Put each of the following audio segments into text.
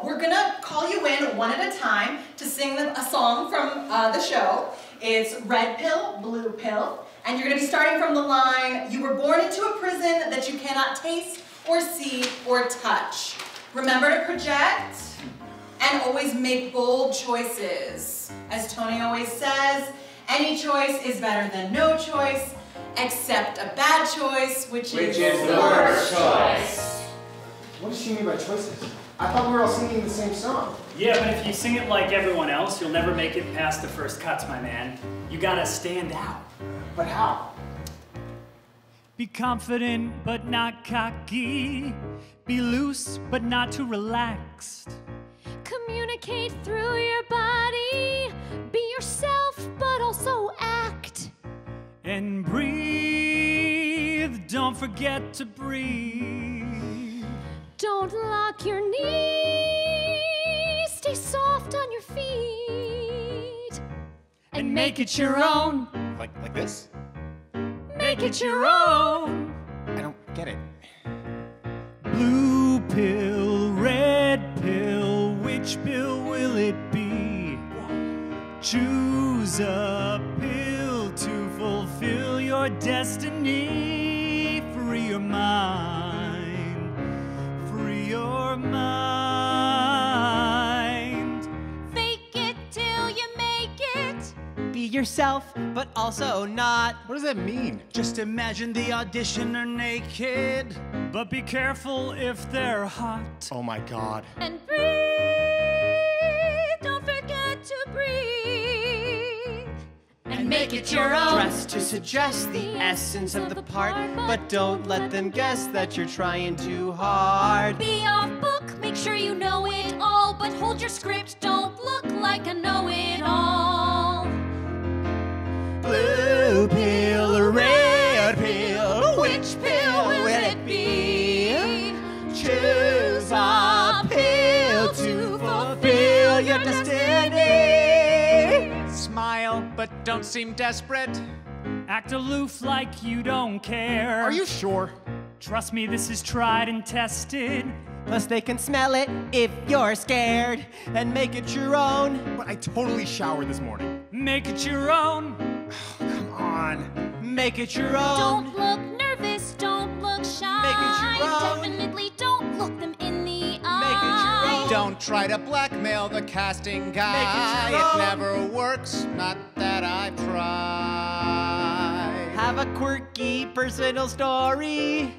So we're gonna call you in one at a time to sing them a song from uh, the show. It's red pill, blue pill, and you're gonna be starting from the line, you were born into a prison that you cannot taste or see or touch. Remember to project and always make bold choices. As Tony always says, any choice is better than no choice, except a bad choice, which, which is, is the worst choice. What does she mean by choices? I thought we were all singing the same song. Yeah, but if you sing it like everyone else, you'll never make it past the first cuts, my man. You gotta stand out. But how? Be confident but not cocky. Be loose but not too relaxed. Communicate through your body. Be yourself but also act. And breathe, don't forget to breathe. Don't lock your knees. Stay soft on your feet. And make it your own. Like like this? Make it your own. I don't get it. Blue pill, red pill, which pill will it be? Choose a pill to fulfill your destiny. Free your mind, free your mind. Fake it till you make it. Be yourself, but also not. What does that mean? Just imagine the auditioner naked, but be careful if they're hot. Oh my god. And breathe. Make it your own. Dress to suggest the essence of the part, but don't let them guess that you're trying too hard. Be off book, make sure you know it all, but hold your script, don't look like a know it all. Blue pill or red pill, which pill Smile, but don't seem desperate. Act aloof like you don't care. Are you sure? Trust me, this is tried and tested. Plus, they can smell it if you're scared and make it your own. But I totally showered this morning. Make it your own. Come on. Make it your own. Don't look nervous, don't look shy. Make it your own. Definitely Don't try to blackmail the casting guy. your It own. never works, not that I've tried. Have a quirky personal story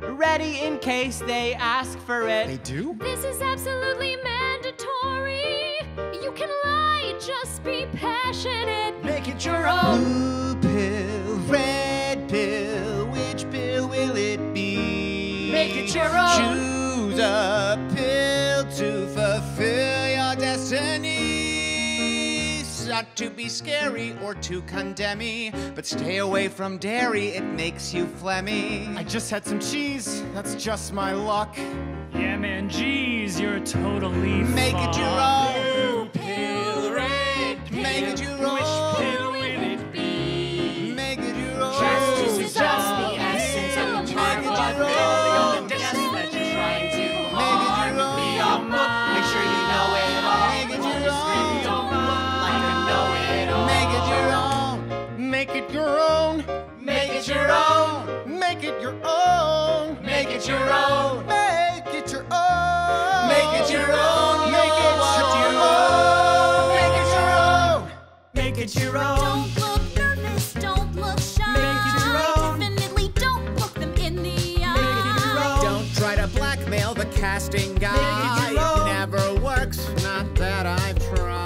ready in case they ask for it. They do? This is absolutely mandatory. You can lie, just be passionate. Make it your own. Blue pill, red pill, which pill will it be? Make it your own. Choose a pill to fulfill your destiny. Not to be scary or to condemn me, but stay away from dairy, it makes you phlegmy. I just had some cheese. That's just my luck. Yeah, man, geez, you're totally Make it your fucked. own. Pill, red pill. Make it your it your own. Don't look nervous, don't look shy. Make it your own. Definitely don't look them in the Make it your eye. own. Don't try to blackmail the casting guy. Make it your own. never works, not that I've tried.